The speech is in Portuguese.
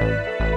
Música